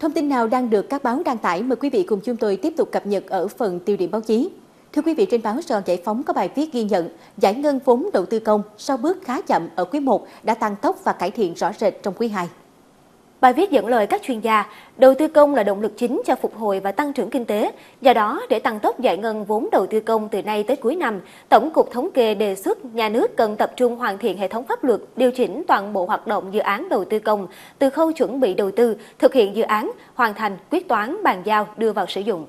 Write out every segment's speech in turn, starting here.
Thông tin nào đang được các báo đăng tải mời quý vị cùng chúng tôi tiếp tục cập nhật ở phần tiêu điểm báo chí. Thưa quý vị, trên báo Sài Giải Phóng có bài viết ghi nhận giải ngân vốn đầu tư công sau bước khá chậm ở quý 1 đã tăng tốc và cải thiện rõ rệt trong quý 2. Bài viết dẫn lời các chuyên gia, đầu tư công là động lực chính cho phục hồi và tăng trưởng kinh tế. Do đó, để tăng tốc giải ngân vốn đầu tư công từ nay tới cuối năm, Tổng cục Thống kê đề xuất nhà nước cần tập trung hoàn thiện hệ thống pháp luật, điều chỉnh toàn bộ hoạt động dự án đầu tư công, từ khâu chuẩn bị đầu tư, thực hiện dự án, hoàn thành, quyết toán, bàn giao, đưa vào sử dụng.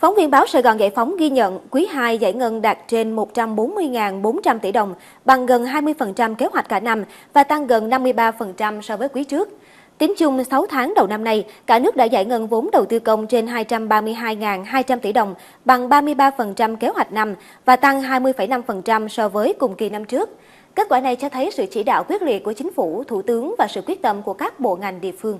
Phóng viên báo Sài Gòn Giải Phóng ghi nhận quý 2 giải ngân đạt trên 140.400 tỷ đồng, bằng gần 20% kế hoạch cả năm và tăng gần 53% so với quý trước. Tính chung 6 tháng đầu năm nay, cả nước đã giải ngân vốn đầu tư công trên 232.200 tỷ đồng, bằng 33% kế hoạch năm và tăng 20,5% so với cùng kỳ năm trước. Kết quả này cho thấy sự chỉ đạo quyết liệt của chính phủ, thủ tướng và sự quyết tâm của các bộ ngành địa phương.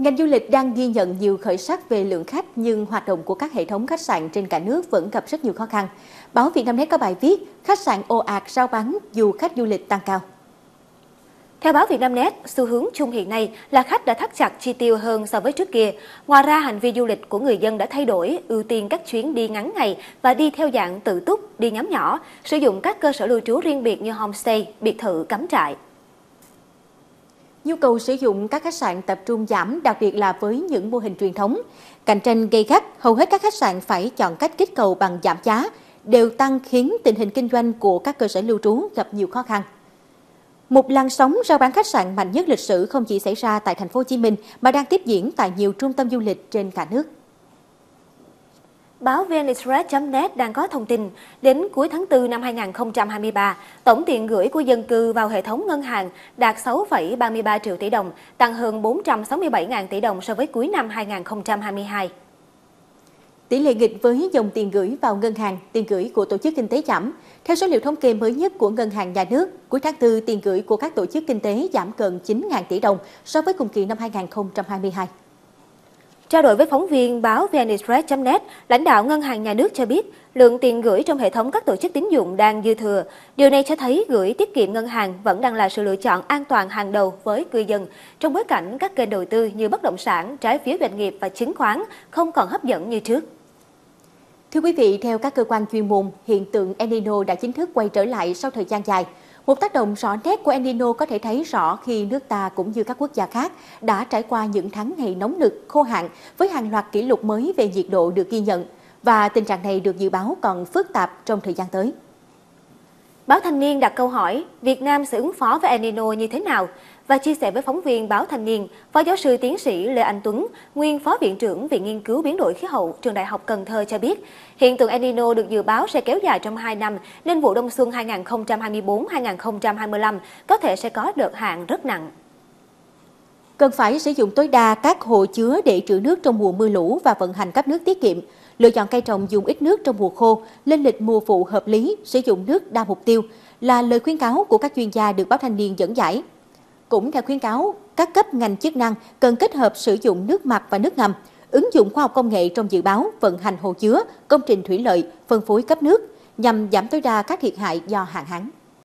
Ngành du lịch đang ghi nhận nhiều khởi sắc về lượng khách nhưng hoạt động của các hệ thống khách sạn trên cả nước vẫn gặp rất nhiều khó khăn. Báo Việt Nam Net có bài viết khách sạn ồ ạt rao bán dù khách du lịch tăng cao. Theo báo Việt Nam Net, xu hướng chung hiện nay là khách đã thắt chặt chi tiêu hơn so với trước kia. Ngoài ra, hành vi du lịch của người dân đã thay đổi, ưu tiên các chuyến đi ngắn ngày và đi theo dạng tự túc, đi nhóm nhỏ, sử dụng các cơ sở lưu trú riêng biệt như homestay, biệt thự, cắm trại. Nhu cầu sử dụng các khách sạn tập trung giảm, đặc biệt là với những mô hình truyền thống. Cạnh tranh gây gắt, hầu hết các khách sạn phải chọn cách kích cầu bằng giảm giá, đều tăng khiến tình hình kinh doanh của các cơ sở lưu trú gặp nhiều khó khăn. Một làn sóng rao bán khách sạn mạnh nhất lịch sử không chỉ xảy ra tại thành phố Hồ Chí Minh mà đang tiếp diễn tại nhiều trung tâm du lịch trên cả nước. Báo VnExpress.net đang có thông tin, đến cuối tháng 4 năm 2023, tổng tiền gửi của dân cư vào hệ thống ngân hàng đạt 6,33 triệu tỷ đồng, tăng hơn 467.000 tỷ đồng so với cuối năm 2022. Tỷ lệ nghịch với dòng tiền gửi vào ngân hàng, tiền gửi của tổ chức kinh tế giảm. Theo số liệu thống kê mới nhất của Ngân hàng Nhà nước, cuối tháng 4 tiền gửi của các tổ chức kinh tế giảm gần 9.000 tỷ đồng so với cùng kỳ năm 2022. Trao đổi với phóng viên báo VnExpress.net, lãnh đạo Ngân hàng Nhà nước cho biết lượng tiền gửi trong hệ thống các tổ chức tín dụng đang dư thừa. Điều này cho thấy gửi tiết kiệm ngân hàng vẫn đang là sự lựa chọn an toàn hàng đầu với cư dân trong bối cảnh các kênh đầu tư như bất động sản, trái phiếu doanh nghiệp và chứng khoán không còn hấp dẫn như trước. Thưa quý vị, theo các cơ quan chuyên môn, hiện tượng El Nino đã chính thức quay trở lại sau thời gian dài. Một tác động rõ nét của El Nino có thể thấy rõ khi nước ta cũng như các quốc gia khác đã trải qua những tháng ngày nóng nực, khô hạn với hàng loạt kỷ lục mới về nhiệt độ được ghi nhận và tình trạng này được dự báo còn phức tạp trong thời gian tới. Báo Thanh niên đặt câu hỏi Việt Nam sẽ ứng phó với El Nino như thế nào? Và chia sẻ với phóng viên Báo Thanh niên, Phó giáo sư tiến sĩ Lê Anh Tuấn, nguyên Phó Viện trưởng Viện Nghiên cứu Biến đổi Khí hậu Trường Đại học Cần Thơ cho biết, hiện tượng El Nino được dự báo sẽ kéo dài trong 2 năm, nên vụ đông xuân 2024-2025 có thể sẽ có đợt hạn rất nặng. Cần phải sử dụng tối đa các hồ chứa để trữ nước trong mùa mưa lũ và vận hành cấp nước tiết kiệm, lựa chọn cây trồng dùng ít nước trong mùa khô, lên lịch mùa vụ hợp lý, sử dụng nước đa mục tiêu là lời khuyến cáo của các chuyên gia được báo thanh niên dẫn giải. Cũng theo khuyến cáo, các cấp ngành chức năng cần kết hợp sử dụng nước mặt và nước ngầm, ứng dụng khoa học công nghệ trong dự báo, vận hành hồ chứa, công trình thủy lợi, phân phối cấp nước nhằm giảm tối đa các thiệt hại do hạn hán.